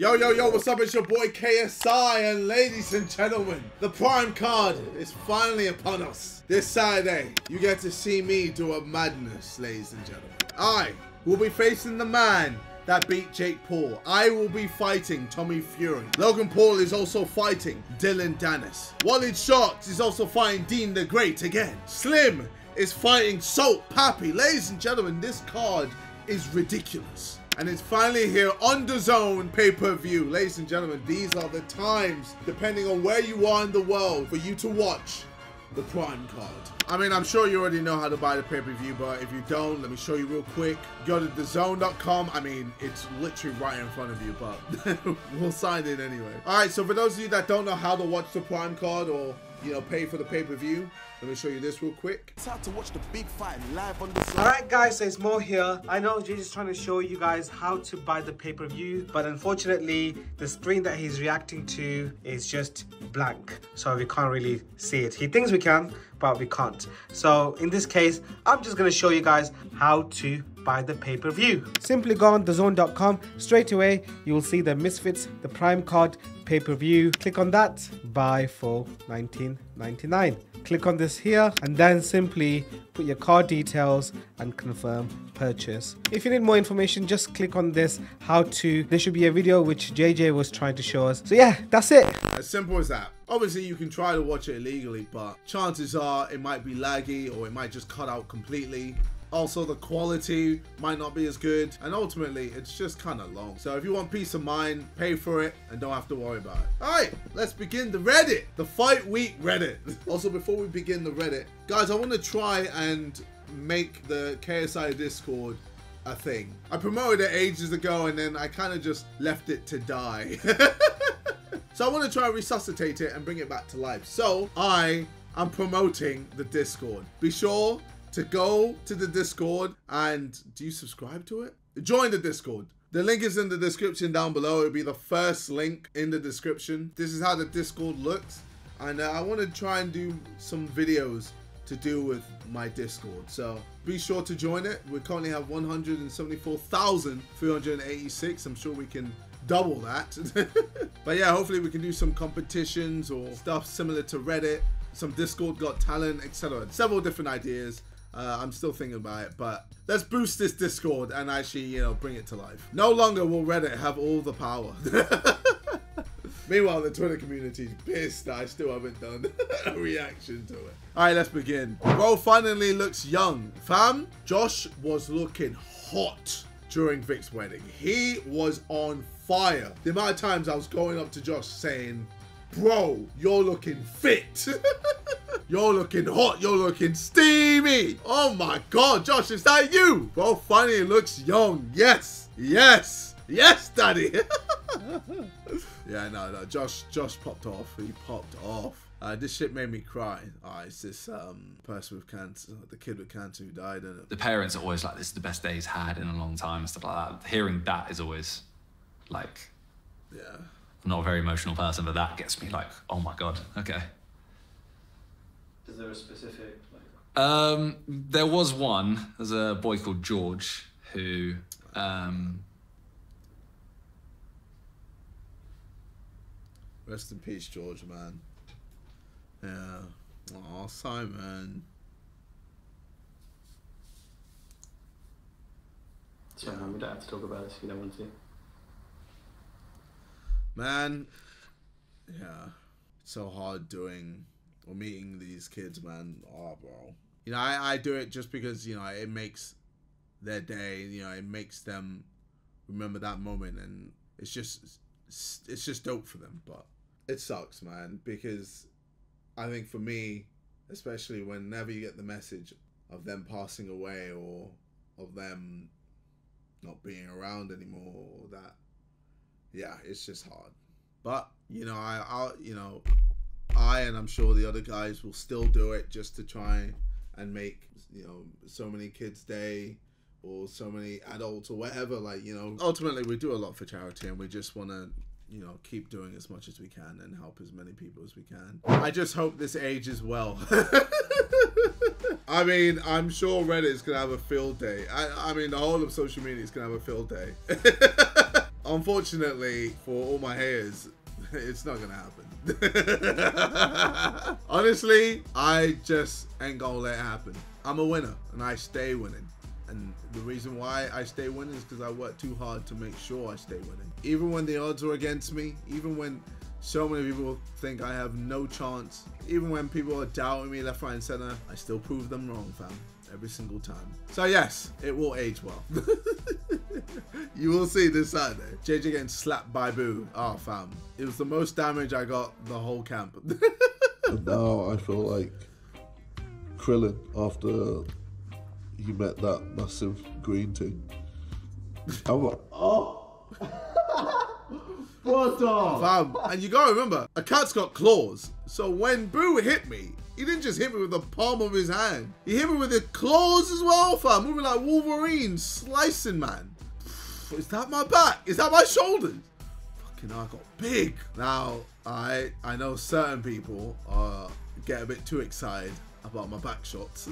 Yo, yo, yo, what's up? It's your boy KSI, and ladies and gentlemen, the Prime card is finally upon us. This Saturday, you get to see me do a madness, ladies and gentlemen. I will be facing the man that beat Jake Paul. I will be fighting Tommy Fury. Logan Paul is also fighting Dillon Danis. Walid Sharks is also fighting Deen the Great again. Slim is fighting Salt Papi. Ladies and gentlemen, this card is ridiculous and it's finally here on DAZN pay-per-view. Ladies and gentlemen these are the times depending on where you are in the world for you to watch the prime card. I mean i'm sure you already know how to buy the pay-per-view but if you don't let me show you real quick. Go to dazn.com i mean it's literally right in front of you but we'll sign it anyway. All right so for those of you that don't know how to watch the prime card or you know pay for the pay-per-view let me show you this real quick. It's hard to watch the big fight live on the Alright guys, so it's more here. I know Jay is trying to show you guys how to buy the pay-per-view, but unfortunately the screen that he's reacting to is just blank. So we can't really see it. He thinks we can, but we can't. So in this case, I'm just gonna show you guys how to buy the pay-per-view. Simply go on dazn.com. Straight away, you will see the Misfits, the Prime card, pay-per-view. Click on that, buy for 19.99 click on this here and then simply put your card details and confirm purchase. If you need more information, just click on this how to. There should be a video which JJ was trying to show us. So yeah, that's it. As simple as that. Obviously, you can try to watch it illegally, but chances are it might be laggy or it might just cut out completely. Also, the quality might not be as good, and ultimately, it's just kind of long. So if you want peace of mind, pay for it and don't have to worry about it. All right, let's begin the Reddit, the Fight Week Reddit. also, before we begin the Reddit, guys, I want to try and make the KSI Discord a thing. I promoted it ages ago, and then I kind of just left it to die. so I want to try and resuscitate it and bring it back to life. So I am promoting the Discord. Be sure to go to the Discord and do you subscribe to it? Join the Discord. The link is in the description down below. It'll be the first link in the description. This is how the Discord looks. And uh, I want to try and do some videos to do with my Discord. So be sure to join it. We currently have 174,386. I'm sure we can double that. but yeah, hopefully we can do some competitions or stuff similar to Reddit, some Discord Got Talent, etc. Several different ideas. Uh, I'm still thinking about it, but let's boost this Discord and actually, you know, bring it to life. No longer will Reddit have all the power. Meanwhile, the Twitter community is pissed I still haven't done a reaction to it. All right, let's begin. Bro finally looks young. Fam, Josh was looking hot during Vic's wedding. He was on fire. The amount of times I was going up to Josh saying, bro, you're looking fit. You're looking hot. You're looking steamy. Oh my God, Josh, is that you? Bro, funny looks young. Yes, yes, yes, daddy. yeah, no, no, Josh, Josh popped off. He popped off. Uh, this shit made me cry. Oh, it's this um, person with cancer, the kid with cancer who died. And the parents are always like, "This is the best day he's had in a long time," and stuff like that. Hearing that is always like, yeah. I'm not a very emotional person, but that gets me like, oh my god, okay. Is there a specific? Like... Um, there was one. There's a boy called George who. Um, Rest in peace, George, man. Yeah. Oh, Simon. So, man, we don't have to talk about this if you don't want to. Man, yeah. It's so hard doing or meeting these kids, man. Oh, bro. You know, I, I do it just because, you know, it makes their day, you know, it makes them remember that moment and it's just it's just dope for them, but it sucks, man, because I think for me, especially whenever you get the message of them passing away or of them not being around anymore or that yeah, it's just hard. But, you know, I I you know, I and I'm sure the other guys will still do it just to try and make you know so many kids' day or so many adults or whatever. Like you know, ultimately we do a lot for charity and we just want to you know keep doing as much as we can and help as many people as we can. I just hope this ages well. I mean, I'm sure Reddit is gonna have a field day. I, I mean, the whole of social media is gonna have a field day. unfortunately for all my haters, it's not gonna happen. Honestly, I just ain't gonna let it happen. I'm a winner and I stay winning. And the reason why I stay winning is because I work too hard to make sure I stay winning. Even when the odds are against me, even when so many people think I have no chance, even when people are doubting me left, right, and center, I still prove them wrong, fam. Every single time. So yes, it will age well. you will see this Saturday. JJ getting slapped by Boo. Oh fam. It was the most damage I got the whole camp. And now I feel like Krillin after he met that massive green thing. I'm like, oh. What up? Fam, and you gotta remember, a cat's got claws. So when Boo hit me, he didn't just hit me with the palm of his hand. He hit me with the claws as well, fam. Moving like Wolverine, slicing, man. Is that my back? Is that my shoulders? Fucking I got big. Now, I I know certain people uh, get a bit too excited about my back shots.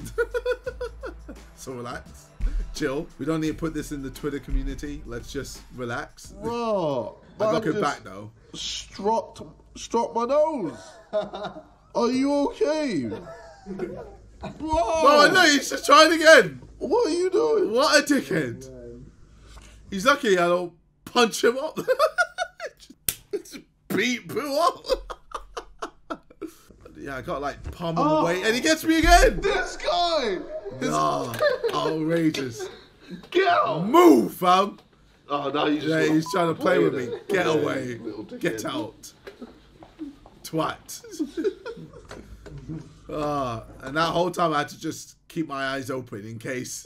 so relax, chill. We don't need to put this in the Twitter community. Let's just relax. bro. I got man good back though. Stropped, stropped my nose. Are you okay? Bro, I know, he's just trying again. what are you doing? What a dickhead. He's lucky I don't punch him up. just beat Boo up. yeah, I got like palm of the weight and he gets me again. This guy! Oh, outrageous. Get out! Move, fam. Oh, now you just yeah, he's trying to play with me. it. Get away. Get out. Twat. Ah, and that whole time I had to just keep my eyes open in case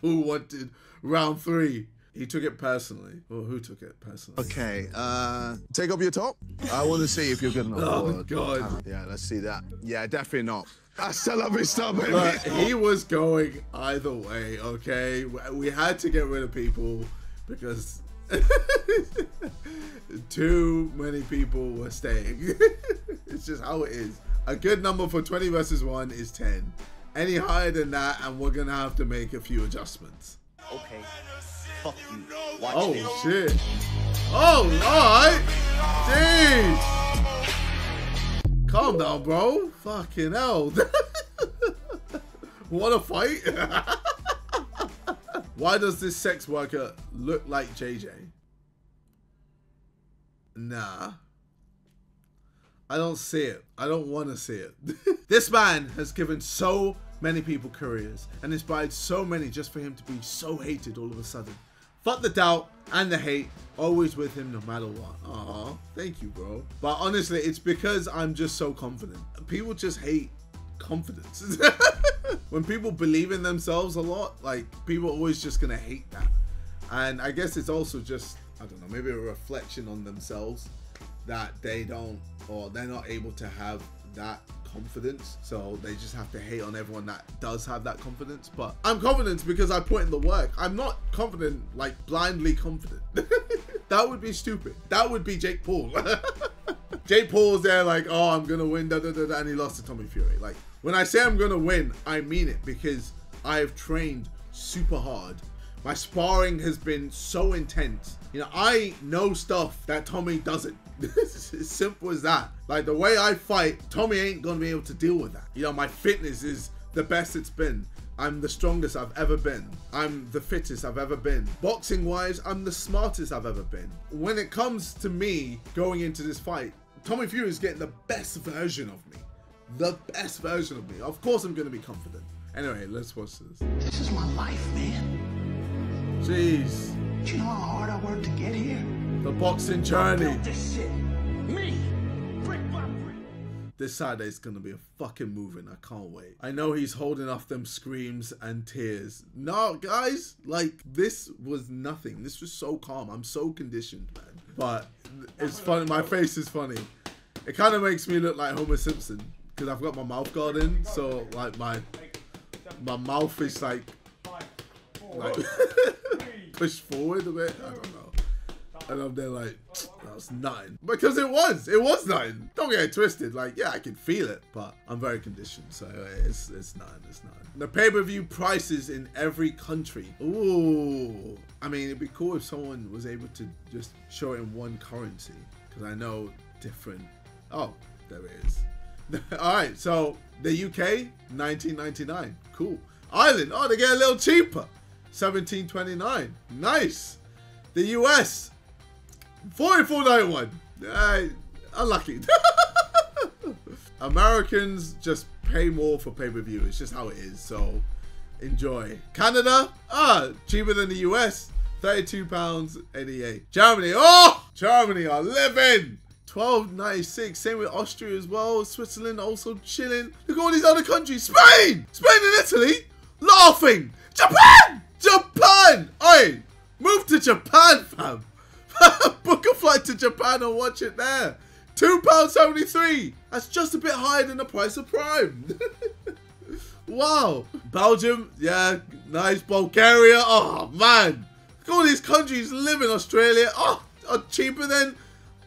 Boo wanted round three. He took it personally. Well, who took it personally? Okay, uh, take off your top. I want to see if you're good enough. Oh, for- God. Yeah, let's see that. Yeah, definitely not. Hasta la vista, baby. But he was going either way, okay? We had to get rid of people because too many people were staying. it's just how it is. A good number for 20 versus 1 is 10. Any higher than that, and we're gonna have to make a few adjustments. Okay. Fuck you. Watch Oh, this. shit. Oh, alright. Jeez. Calm down, bro. Fucking hell. Wanna fight? Why does this sex worker look like JJ? Nah. I don't see it. I don't want to see it. this man has given so many people careers and inspired so many just for him to be so hated all of a sudden. Fuck the doubt and the hate, always with him no matter what. Aw, thank you, bro. But honestly, it's because I'm just so confident. People just hate confidence. when people believe in themselves a lot, like people are always just gonna hate that. And I guess it's also just, I don't know, maybe a reflection on themselves that they don't or they're not able to have that confidence. So they just have to hate on everyone that does have that confidence. But I'm confident because I put in the work. I'm not confident, like blindly confident. that would be stupid. That would be Jake Paul. Jake Paul's there like, oh, I'm gonna win, da, da, da, and he lost to Tommy Fury. Like, when I say I'm gonna win, I mean it because I have trained super hard. My sparring has been so intense. You know, I know stuff that Tommy doesn't. it's as simple as that. Like the way I fight, Tommy ain't gonna be able to deal with that. You know, my fitness is the best it's been. I'm the strongest I've ever been. I'm the fittest I've ever been. Boxing wise, I'm the smartest I've ever been. When it comes to me going into this fight, Tommy Fury is getting the best version of me. The best version of me. Of course, I'm gonna be confident. Anyway, let's watch this. This is my life, man. Jeez. Do you know how hard I worked to get here? The boxing journey. This shit. Me. Brick by brick. This Saturday's gonna be a fucking moving. I can't wait. I know he's holding off them screams and tears. No, guys, like this was nothing. This was so calm. I'm so conditioned, man. But it's funny. My face is funny. It kind of makes me look like Homer Simpson because I've got my mouth guard in. So like my my mouth is like like pushed forward a bit. I don't know. And I'm there like, that was nothing. Because it was. It was nothing. Don't get it twisted. Like, yeah, I can feel it, but I'm very conditioned. So it's, it's nothing. It's nothing. The pay-per-view prices in every country. Ooh. I mean, it'd be cool if someone was able to just show it in one currency. Because I know different. Oh, there it is. All right, so the UK, 1999. Cool. Ireland, oh, they get a little cheaper. 1729. Nice. The US, 4491. Uh, unlucky. Americans just pay more for pay-per-view. It's just how it is. So enjoy. Canada, ah, cheaper than the US. 32 pounds 88. Germany, oh, Germany are living. 12.96. Same with Austria as well. Switzerland also chilling. Look at all these other countries. Spain! Spain and Italy laughing. Japan! Japan! Oi! Move to Japan, fam. Book a flight to Japan and watch it there. £2.73. That's just a bit higher than the price of Prime. wow. Belgium, yeah, nice. Bulgaria, oh man. All these countries live in Australia. Oh, are cheaper than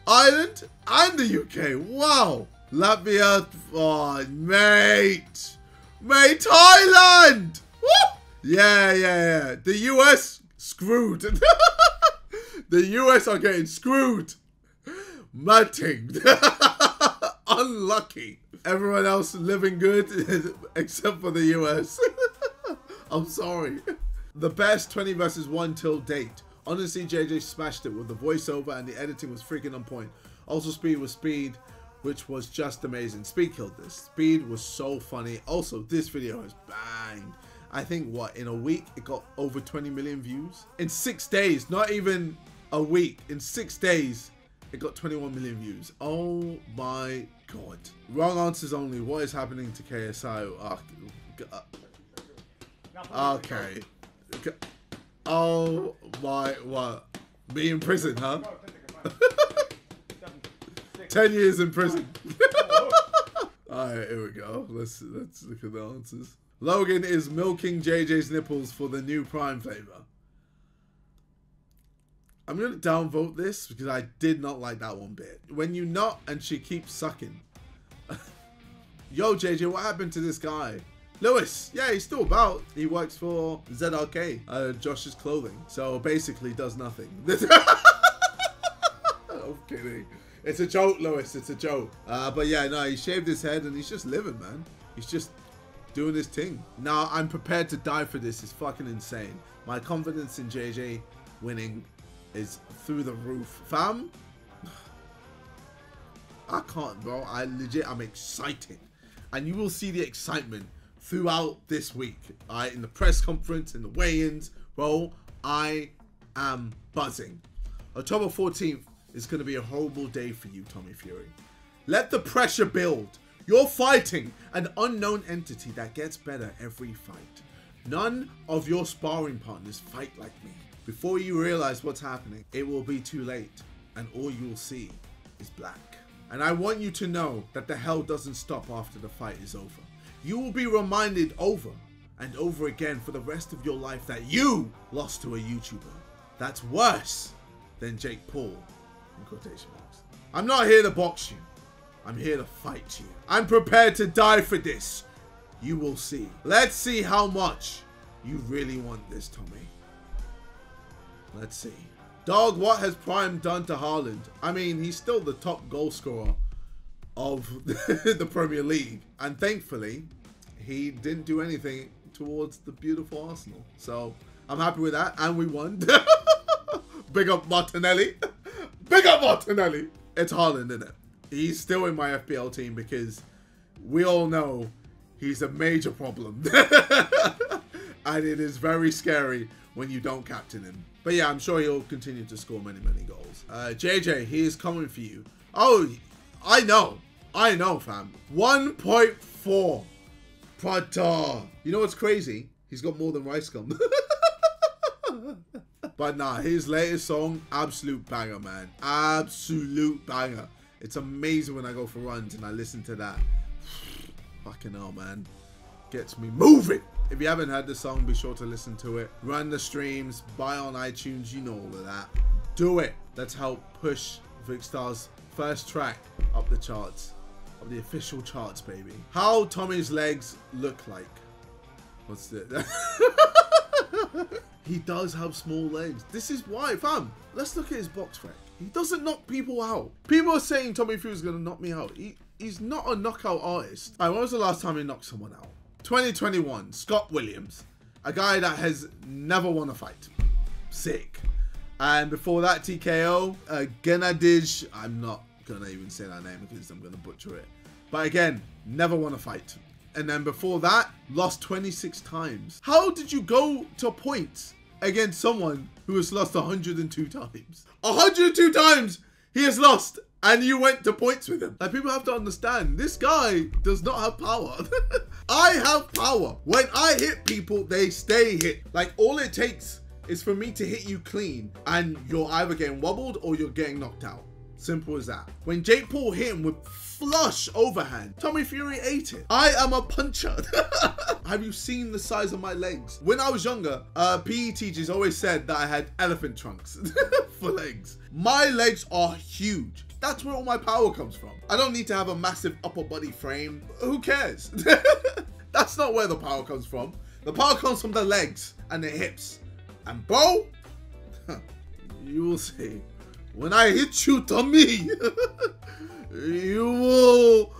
Ireland and the UK. Wow. Latvia. Oh, mate. Mate, Thailand. Yeah, yeah, yeah. The US, screwed. the US are getting screwed. Matting. Unlucky. Everyone else living good except for the US. I'm sorry. The best 20 versus 1 till date. Honestly, JJ smashed it with the voiceover and the editing was freaking on point. Also, Speed was Speed, which was just amazing. Speed killed this. Speed was so funny. Also, this video has banged. I think, what, in a week, it got over 20 million views? In six days, not even a week. In six days, it got 21 million views. Oh my god. Wrong answers only. What is happening to KSI? Oh, ah, uh, okay. Oh my, what? Be in prison, huh? 10 years in prison. Alright, here we go. Let's let's look at the answers. Logan is milking JJ's nipples for the new Prime flavor. I'm gonna downvote this because I did not like that one bit. When you nut and she keeps sucking. Yo, JJ, what happened to this guy? Lewis, yeah, he's still about. He works for ZRK, uh, Josh's clothing. So basically does nothing. I'm kidding. It's a joke, Lewis. It's a joke. Uh, but yeah, no, he shaved his head and he's just living, man. He's just doing his thing. Now, I'm prepared to die for this. It's fucking insane. My confidence in JJ winning is through the roof. Fam, I can't, bro. I legit, I'm excited. And you will see the excitement throughout this week. Alright, in the press conference, in the weigh-ins, bro, I am buzzing. October 14th is going to be a horrible day for you, Tommy Fury. Let the pressure build. You're fighting an unknown entity that gets better every fight. None of your sparring partners fight like me. Before you realize what's happening, it will be too late, and all you'll see is black. And I want you to know that the hell doesn't stop after the fight is over. You will be reminded over and over again for the rest of your life that you lost to a YouTuber. That's worse than Jake Paul, in quotation marks. I'm not here to box you. I'm here to fight you. I'm prepared to die for this. You will see. Let's see how much you really want this, Tommy. Let's see. Dog, what has Prime done to Haaland? I mean, he's still the top goal scorer of the Premier League. And thankfully, he didn't do anything towards the beautiful Arsenal. So I'm happy with that. And we won. Big up Martinelli. Big up Martinelli. It's Haaland, isn't it? He's still in my FPL team because we all know he's a major problem. and it is very scary when you don't captain him. But yeah, I'm sure he'll continue to score many, many goals. Uh, JJ, he is coming for you. Oh, I know. I know, fam. 1.4. Prata. You know what's crazy? He's got more than Rice Gum. but nah, his latest song, absolute banger, man. Absolute banger. It's amazing when I go for runs and I listen to that. Fucking hell, man. Gets me moving. If you haven't heard the song, be sure to listen to it. Run the streams, buy on iTunes, you know all of that. Do it. Let's help push Vikkstar's first track up the charts, up the official charts, baby. How Tommy's legs look like. What's it? he does have small legs. This is why, fam. Let's look at his BoxRec. He doesn't knock people out. People are saying Tommy Fury's gonna knock me out. He, he's not a knockout artist. Alright, when was the last time he knocked someone out? 2021, Scott Williams. A guy that has never won a fight. Sick. And before that, TKO, uh, Gennadij. I'm not gonna even say that name because I'm gonna butcher it. But again, never won a fight. And then before that, lost 26 times. How did you go to points against someone who has lost 102 times? 102 times he has lost and you went to points with him. Like people have to understand, this guy does not have power. I have power. When I hit people, they stay hit. Like all it takes is for me to hit you clean and you're either getting wobbled or you're getting knocked out. Simple as that. When Jake Paul hit him with flush overhand, Tommy Fury ate it. I am a puncher. Have you seen the size of my legs? When I was younger, uh, PE teachers always said that I had elephant trunks for legs. My legs are huge. That's where all my power comes from. I don't need to have a massive upper body frame. Who cares? That's not where the power comes from. The power comes from the legs and the hips. And bro, you will see. When I hit you, Tommy, you will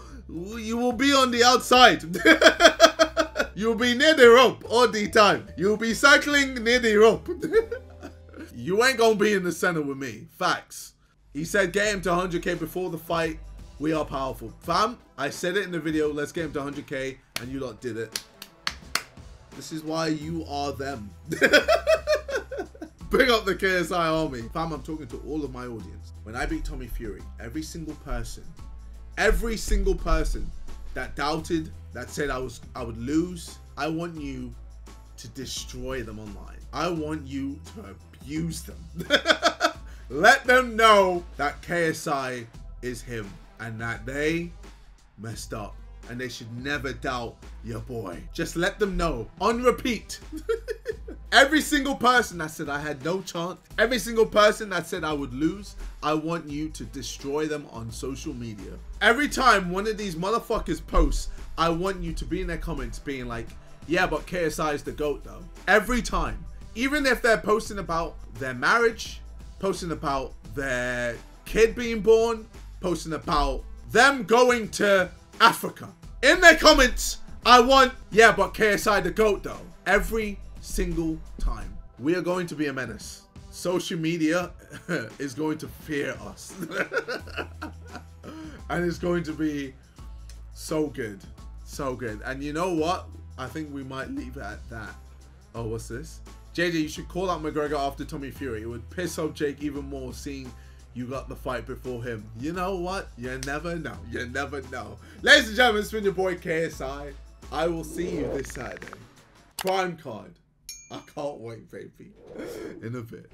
you will be on the outside. You'll be near the rope all the time. You'll be cycling near the rope. you ain't gonna be in the center with me. Facts. He said get him to 100k before the fight. We are powerful. Fam, I said it in the video. Let's get him to 100k. And you lot did it. This is why you are them. Bring up the KSI army. Fam, I'm talking to all of my audience. When I beat Tommy Fury, every single person, every single person that doubted, that said I was I would lose, I want you to destroy them online. I want you to abuse them. Let them know that KSI is him and that they messed up and they should never doubt your boy. Just let them know on repeat. every single person that said I had no chance, every single person that said I would lose, I want you to destroy them on social media. Every time one of these motherfuckers posts, I want you to be in their comments being like, yeah, but KSI is the GOAT though. Every time. Even if they're posting about their marriage, posting about their kid being born, posting about them going to Africa. In their comments, I want, yeah, but KSI the GOAT though. Every single time. We are going to be a menace. Social media is going to fear us. and it's going to be so good. So good. And you know what? I think we might leave it at that. Oh, what's this? JJ, you should call out McGregor after Tommy Fury. It would piss off Jake even more seeing you got the fight before him. You know what? You never know. You never know. Ladies and gentlemen, it's been your boy KSI. I will see you this Saturday. Prime card. I can't wait, baby. In a bit.